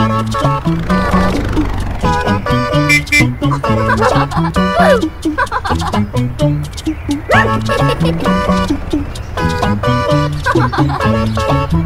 Ha ha ha!